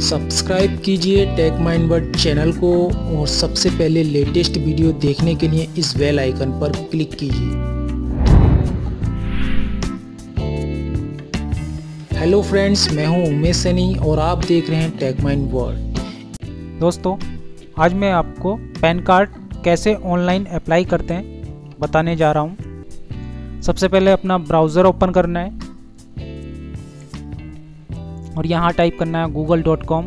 Subscribe कीजिए take mind word channel को और सबसे पहले लेटेस्ट वीडियो देखने के लिए इस बेल आइकन पर क्लिक कीजिए। हेलो फ्रेंड्स, मैं हूँ उमेश सैनी और आप देख रहे हैं टेक माइंड वर्ड दोस्तों, आज मैं आपको पैन कार्ड कैसे ऑनलाइन अप्लाई करते हैं बताने जा रहा हूँ। सबसे पहले अपना ब्राउज़र ओपन करना है। और यहाँ टाइप करना है गूगल डॉट कॉम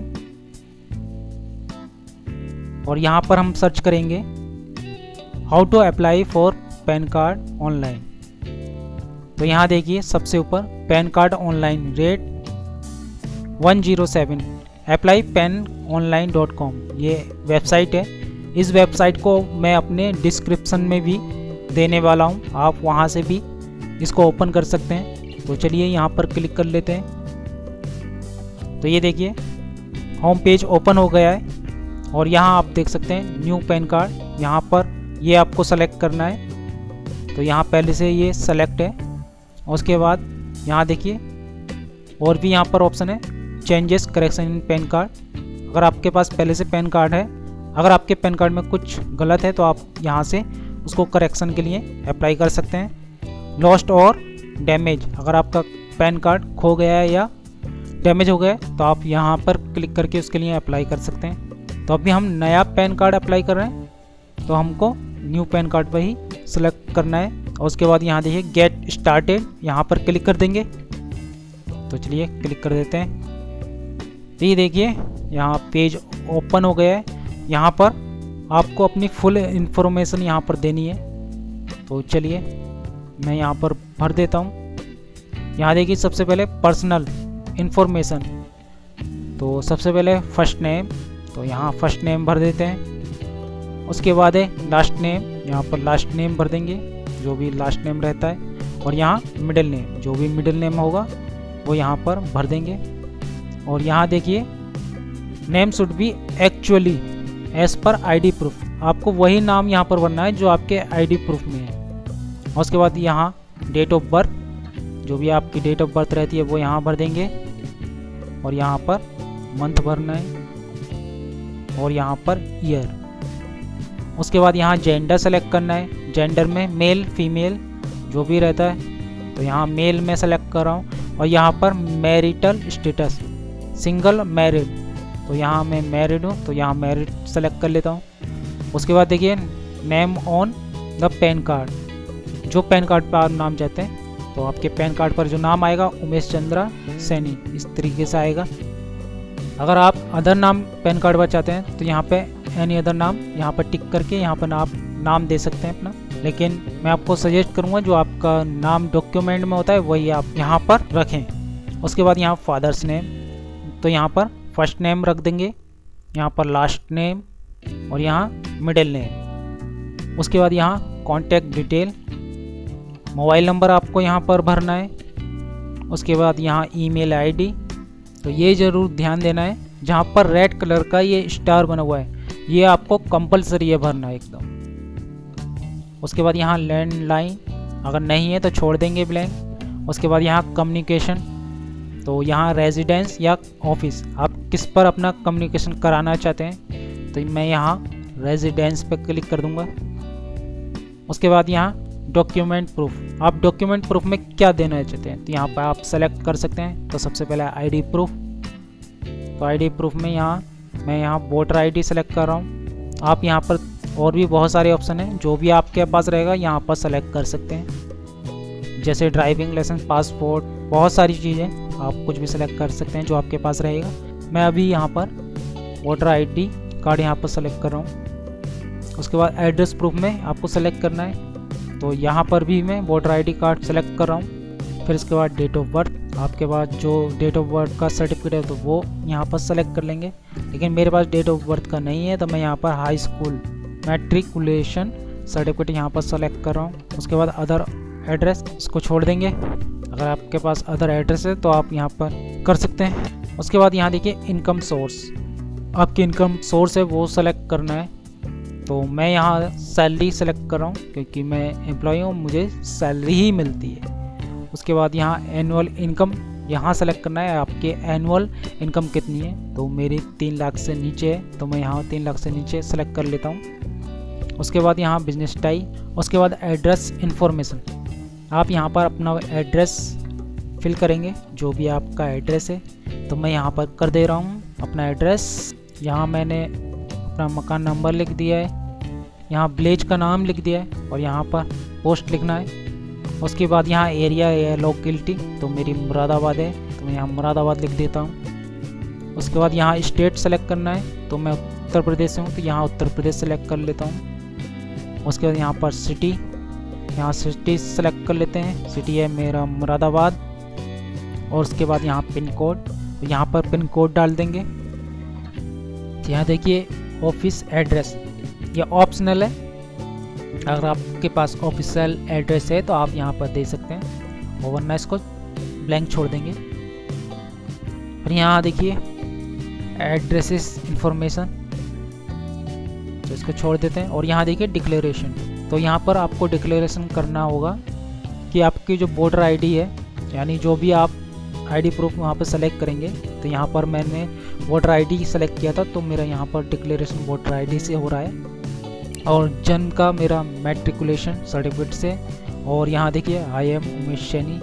और यहाँ पर हम सर्च करेंगे how to apply for PAN card online तो यहाँ देखिए सबसे ऊपर PAN card online rate 107 apply PAN online dot com ये वेबसाइट है. इस वेबसाइट को मैं अपने डिस्क्रिप्शन में भी देने वाला हूँ. आप वहाँ से भी इसको ओपन कर सकते हैं. तो चलिए यहाँ पर क्लिक कर लेते हैं. तो ये देखिए होम पेज ओपन हो गया है और यहाँ आप देख सकते हैं न्यू पैन कार्ड यहाँ पर ये आपको सेलेक्ट करना है। तो यहाँ पहले से ये सेलेक्ट है। उसके बाद यहाँ देखिए, और भी यहाँ पर ऑप्शन है changes correction in PAN card अगर आपके पास पहले से पैन कार्ड है, अगर आपके पैन कार्ड में कुछ गलत है तो आप यहाँ से उसको करेक्शन के लिए अप्लाई कर सकते हैं। लॉस्ट और डैमेज अगर आपका पैन कार्ड खो गया है या डैमेज हो गया तो आप यहाँ पर क्लिक करके उसके लिए अप्लाई कर सकते हैं। तो अभी हम नया पैन कार्ड अप्लाई कर रहे हैं तो हमको न्यू पैन कार्ड पर ही सिलेक्ट करना है। और उसके बाद यहाँ देखिए गेट स्टार्टेड यहाँ पर क्लिक कर देंगे। तो चलिए क्लिक कर देते हैं। तो ये देखिए, यहाँ पेज ओपन हो गया है। यहाँ पर आपको अपनी फुल इन्फॉर्मेशन यहाँ पर देनी है। तो चलिए, मैं यहाँ पर भर देता हूँ। यहाँ देखिए, सबसे पहले पर्सनल इंफॉर्मेशन तो सबसे पहले फ़र्स्ट नेम तो यहाँ फ़र्स्ट नेम भर देते हैं। उसके बाद है लास्ट नेम यहाँ पर लास्ट नेम भर देंगे, जो भी लास्ट नेम रहता है। और यहाँ मिडिल नेम जो भी मिडिल नेम होगा, वो यहाँ पर भर देंगे। और यहाँ देखिए name should be actually as per ID proof आपको वही नाम यहाँ पर भरना है जो आपके आईडी प्रूफ में है। और उसके बाद यहाँ डेट ऑफ़ बर्थ जो भी आपकी डेट ऑफ़ बर्थ रहती है, वो यहाँ भर देंगे। और यहाँ पर मंथ भरना है और यहाँ पर ईयर उसके बाद यहाँ जेंडर सेलेक्ट करना है। जेंडर में मेल फीमेल जो भी रहता है तो यहाँ मेल में सेलेक्ट कर रहा हूँ। और यहाँ पर मैरिटल स्टेटस सिंगल मैरिड तो यहाँ मैं मैरिड हूँ तो यहाँ मैरिड सेलेक्ट कर लेता हूँ। उसके बाद देखिए name on the PAN card जो पैन कार्ड पर आप नाम चाहते हैं तो आपके पैन कार्ड पर जो नाम आएगा, उमेश चंद्रा सैनी, इस तरीके से आएगा। अगर आप अदर नाम पैन कार्ड पर चाहते हैं तो यहाँ पे एनी अदर नाम, यहाँ पर टिक करके यहाँ पर आप नाम दे सकते हैं अपना। लेकिन मैं आपको सजेस्ट करूँगा, जो आपका नाम डॉक्यूमेंट में होता है, वही आप यहाँ पर रखें। उसके बाद यहाँ फादर्स नेम तो यहाँ पर फ़र्स्ट नेम रख देंगे, यहाँ पर लास्ट नेम और यहाँ मिडिल नेम उसके बाद यहाँ कॉन्टैक्ट डिटेल मोबाइल नंबर आपको यहाँ पर भरना है। उसके बाद यहाँ ईमेल आईडी। तो ये ज़रूर ध्यान देना है, जहाँ पर रेड कलर का ये स्टार बना हुआ है, ये आपको कंपलसरी है भरना है एकदम। उसके बाद यहाँ लैंडलाइन, अगर नहीं है तो छोड़ देंगे ब्लैंक। उसके बाद यहाँ कम्युनिकेशन तो यहाँ रेजिडेंस या ऑफ़िस। आप किस पर अपना कम्युनिकेशन कराना चाहते हैं तो मैं यहाँ रेजिडेंस पर क्लिक कर दूँगा। उसके बाद यहाँ डॉक्यूमेंट प्रूफ आप डॉक्यूमेंट प्रूफ में क्या देना चाहते हैं? तो यहाँ पर आप सेलेक्ट कर सकते हैं। तो सबसे पहले आईडी प्रूफ तो आईडी प्रूफ में यहाँ, मैं यहाँ वोटर आईडी सेलेक्ट कर रहा हूँ। आप यहाँ पर और भी बहुत सारे ऑप्शन हैं। जो भी आपके पास रहेगा, यहाँ पर सेलेक्ट कर सकते हैं। जैसे ड्राइविंग लाइसेंस पासपोर्ट बहुत सारी चीज़ें आप कुछ भी सेलेक्ट कर सकते हैं जो आपके पास रहेगा। मैं अभी यहाँ पर वोटर आईडी कार्ड यहाँ पर सेलेक्ट कर रहा हूँ। उसके बाद एड्रेस प्रूफ में आपको सेलेक्ट करना है। तो यहाँ पर भी मैं वोटर आईडी कार्ड सेलेक्ट कर रहा हूँ। फिर इसके बाद डेट ऑफ़ बर्थ आपके पास जो डेट ऑफ़ बर्थ का सर्टिफिकेट है तो वो यहाँ पर सेलेक्ट कर लेंगे। लेकिन मेरे पास डेट ऑफ़ बर्थ का नहीं है तो मैं यहाँ पर हाई स्कूल मैट्रिकुलेशन सर्टिफिकेट यहाँ पर सेलेक्ट कर रहा हूँ। उसके बाद अदर एड्रेस इसको छोड़ देंगे। अगर आपके पास अदर एड्रेस है तो आप यहाँ पर कर सकते हैं। उसके बाद यहाँ देखिए इनकम सोर्स आपकी इनकम सोर्स है वो सेलेक्ट करना है। तो मैं यहाँ सैलरी सेलेक्ट कर रहा हूँ, क्योंकि मैं एम्प्लॉय हूँ, मुझे सैलरी ही मिलती है। उसके बाद यहाँ एनुअल इनकम यहाँ सेलेक्ट करना है, आपके एनुअल इनकम कितनी है? तो मेरी तीन लाख से नीचे है तो मैं यहाँ तीन लाख से नीचे सेलेक्ट कर लेता हूँ। उसके बाद यहाँ बिज़नेस टाई उसके बाद एड्रेस इन्फॉर्मेशन आप यहाँ पर अपना एड्रेस फिल करेंगे, जो भी आपका एड्रेस है तो मैं यहाँ पर कर दे रहा हूँ अपना एड्रेस यहाँ मैंने अपना मकान नंबर लिख दिया है। यहाँ ब्लेज का नाम लिख दिया है और यहाँ पर पोस्ट लिखना है। उसके बाद यहाँ एरिया है लोकेलिटी तो मेरी मुरादाबाद है तो मैं यहाँ मुरादाबाद लिख देता हूँ। उसके बाद यहाँ स्टेट सेलेक्ट करना है तो मैं उत्तर प्रदेश से हूँ तो यहाँ उत्तर प्रदेश सेलेक्ट कर लेता हूँ। उसके बाद यहाँ पर सिटी, यहाँ सिटी सेलेक्ट कर लेते हैं। सिटी है मेरा मुरादाबाद, और उसके बाद यहाँ पिन कोड तो यहाँ पर पिन कोड डाल देंगे। यहाँ देखिए, ऑफ़िस एड्रेस। ये ऑप्शनल है। अगर आपके पास ऑफिशियल एड्रेस है तो आप यहाँ पर दे सकते हैं। और वरना इसको ब्लैंक छोड़ देंगे। फिर यहाँ देखिए एड्रेसेस इंफॉर्मेशन तो इसको छोड़ देते हैं। और यहाँ देखिए डिक्लेरेशन तो यहाँ पर आपको डिक्लेरेशन करना होगा कि आपकी जो वोटर आईडी है, यानी जो भी आप आईडी प्रूफ वहाँ पर सेलेक्ट करेंगे तो यहाँ पर मैंने वोटर आईडी सेलेक्ट किया था तो मेरा यहाँ पर डिक्लेरेशन वोटर आईडी से हो रहा है। और जन्म का मेरा मेट्रिकुलेशन सर्टिफिकेट से। और यहाँ देखिए I am Umesh Saini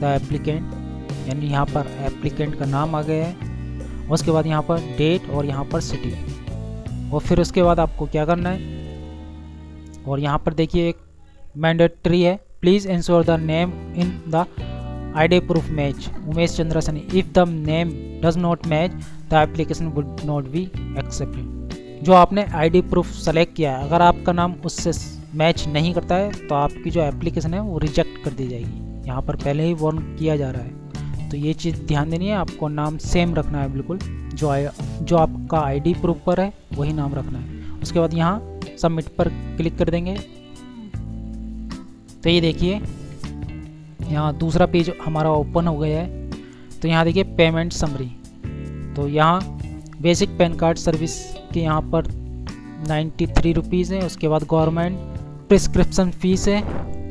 the applicant यानी यहाँ पर एप्लीकेंट का नाम आ गया है। उसके बाद यहाँ पर डेट और यहाँ पर सिटी और फिर उसके बाद आपको क्या करना है? और यहाँ पर देखिए, एक मैंडेटरी है। Please ensure the name in the ID proof match Umesh Chandra Sani if the name does not match the application would not be accepted जो आपने आईडी प्रूफ सेलेक्ट किया है, अगर आपका नाम उससे मैच नहीं करता है तो आपकी जो एप्लीकेशन है वो रिजेक्ट कर दी जाएगी। यहाँ पर पहले ही वार्न किया जा रहा है। तो ये चीज़ ध्यान देनी है, आपको नाम सेम रखना है बिल्कुल। जो जो आपका आईडी प्रूफ पर है, वही नाम रखना है। उसके बाद यहाँ सबमिट पर क्लिक कर देंगे। तो ये देखिए, यहाँ दूसरा पेज हमारा ओपन हो गया है। तो यहाँ देखिए पेमेंट समरी तो यहाँ बेसिक पैन कार्ड सर्विस के यहाँ पर नाइन्टी थ्री रुपीज़ है, उसके बाद गवर्नमेंट प्रिस्क्रिप्शन फ़ीस है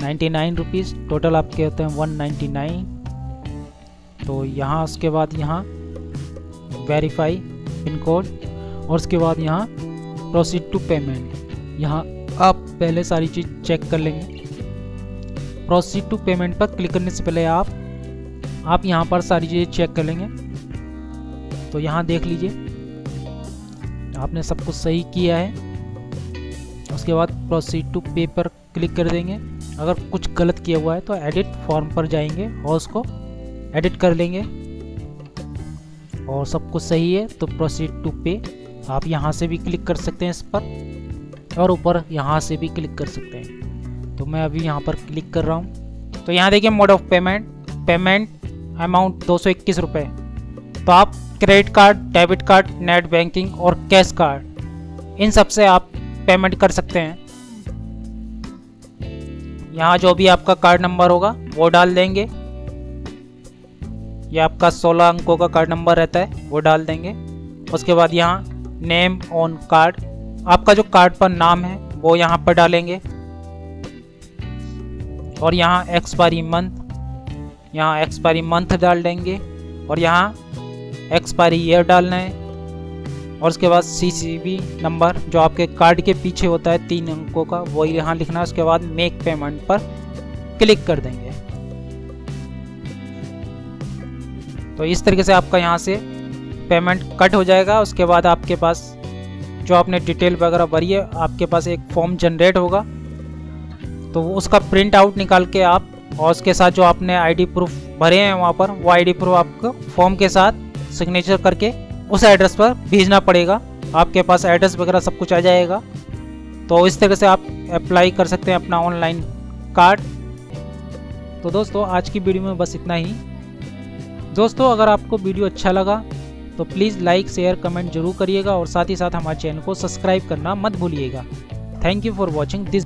नाइन्टी नाइन रुपीज़ टोटल आपके होते हैं वन नाइन्टी नाइन तो यहाँ उसके बाद यहाँ वेरीफाई पिन कोड और उसके बाद यहाँ प्रोसीड टू पेमेंट यहाँ आप पहले सारी चीज़ चेक कर लेंगे। प्रोसीड टू पेमेंट पर क्लिक करने से पहले आप आप यहाँ पर सारी चीज़ें चेक कर लेंगे। तो यहाँ देख लीजिए। आपने सब कुछ सही किया है। उसके बाद प्रोसीड टू पे पर क्लिक कर देंगे। अगर कुछ गलत किया हुआ है तो एडिट फॉर्म पर जाएँगे और उसको एडिट कर लेंगे। और सब कुछ सही है तो प्रोसीड टू पे आप यहाँ से भी क्लिक कर सकते हैं इस पर और ऊपर यहाँ से भी क्लिक कर सकते हैं। तो मैं अभी यहाँ पर क्लिक कर रहा हूँ। तो यहाँ देखिए mode of payment payment amount दो सौ इक्कीस रुपये तो आप credit card debit card net banking और कैश कार्ड इन सबसे आप पेमेंट कर सकते हैं। यहाँ जो भी आपका कार्ड नंबर होगा, वो डाल देंगे। ये आपका 16 अंकों का कार्ड नंबर रहता है, वो डाल देंगे। उसके बाद यहाँ नेम ऑन कार्ड आपका जो कार्ड पर नाम है, वो यहाँ पर डालेंगे। और यहाँ एक्सपायरी मंथ यहाँ एक्सपायरी मंथ डाल देंगे। और यहाँ एक्सपायरी ईयर डालना है। और उसके बाद सीसीबी नंबर, जो आपके कार्ड के पीछे होता है तीन अंकों का, वो यहाँ लिखना है। उसके बाद मेक पेमेंट पर क्लिक कर देंगे। तो इस तरीके से आपका यहाँ से पेमेंट कट हो जाएगा। उसके बाद आपके पास जो आपने डिटेल वगैरह भरी है, आपके पास एक फॉर्म जनरेट होगा। तो उसका प्रिंट आउट निकाल के आप और उसके साथ जो आपने आईडी प्रूफ भरे हैं वहाँ पर, वो आईडी प्रूफ आपको फॉर्म के साथ सिग्नेचर करके उस एड्रेस पर भेजना पड़ेगा। आपके पास एड्रेस वगैरह सब कुछ आ जाएगा। तो इस तरह से आप अप्लाई कर सकते हैं अपना ऑनलाइन कार्ड तो दोस्तों, आज की वीडियो में बस इतना ही। दोस्तों, अगर आपको वीडियो अच्छा लगा तो प्लीज़ लाइक शेयर कमेंट ज़रूर करिएगा और साथ ही साथ हमारे चैनल को सब्सक्राइब करना मत भूलिएगा। Thank you for watching this